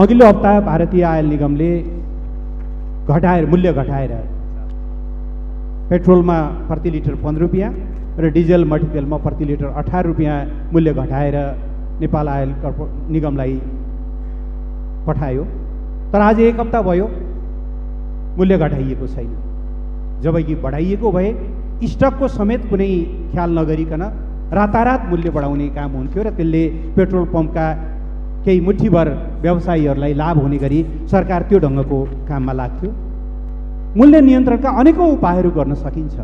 अघिल्लो हप्ता भारतीय आयल निगमले घटाएर मूल्य घटाएर पेट्रोलमा प्रति लिटर पन्ध्र रुपियाँ र डिजल मट्टितेलमा प्रति लिटर अठार रुपियाँ मूल्य घटाएर नेपाल आयल कर्पो निगमलाई पठायो। तर आज एक हप्ता भयो मूल्य घटाइएको छैन। जबकि बढाइएको भए स्टकको समेत कुनै ख्याल नगरिकन रातारात मूल्य बढाउने काम हुन्थ्यो र त्यसले पेट्रोल पम्पका केही मुठीभर व्यवसायीहरूलाई लाभ हुने गरी सरकार त्यो ढङ्गको काममा लाग्थ्यो। मूल्य नियन्त्रणका अनेकौँ उपायहरू गर्न सकिन्छ।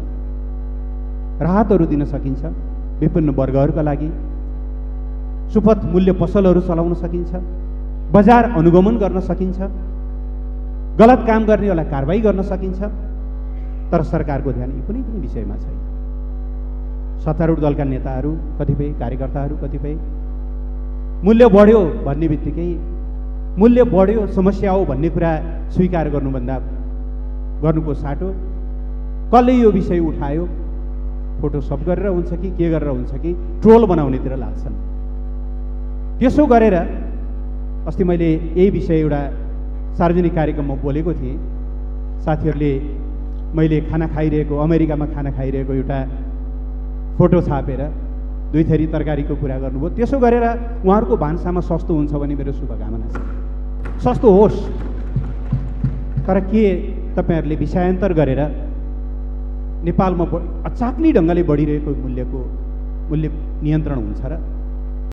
राहतहरू दिन सकिन्छ। विभिन्न वर्गहरूका लागि सुपथ मूल्य पसलहरू चलाउन सकिन्छ। बजार अनुगमन गर्न सकिन्छ। गलत काम गर्नेहरूलाई कारवाही गर्न सकिन्छ। तर सरकारको ध्यान यी कुनै पनि विषयमा छैन। सत्तारूढ दलका नेताहरू कतिपय कार्यकर्ताहरू कतिपय मूल्य बढ्यो भन्ने बित्तिकै मूल्य बढ्यो समस्या हो भन्ने कुरा स्वीकार गर्नुभन्दा गर्नुको साटो कसले यो विषय उठायो? फोटोसप गरेर हुन्छ कि के गरेर हुन्छ कि? ट्रोल बनाउनेतिर लाग्छन्। त्यसो गरेर अस्ति मैले यही विषय एउटा सार्वजनिक कार्यक्रममा बोलेको थिएँ। साथीहरूले मैले खाना खाइरहेको अमेरिकामा खाना खाइरहेको एउटा फोटो छापेर दुई थरी तरकारीको कुरा गर्नुभयो। त्यसो गरेर उहाँहरूको भान्सामा सस्तो हुन्छ भने मेरो शुभकामना छ। सस्तो होस्। तर के तपाईँहरूले विषयान्तर गरेर नेपालमा अचाक्ली ढङ्गले बढिरहेको मूल्यको मूल्य नियन्त्रण हुन्छ र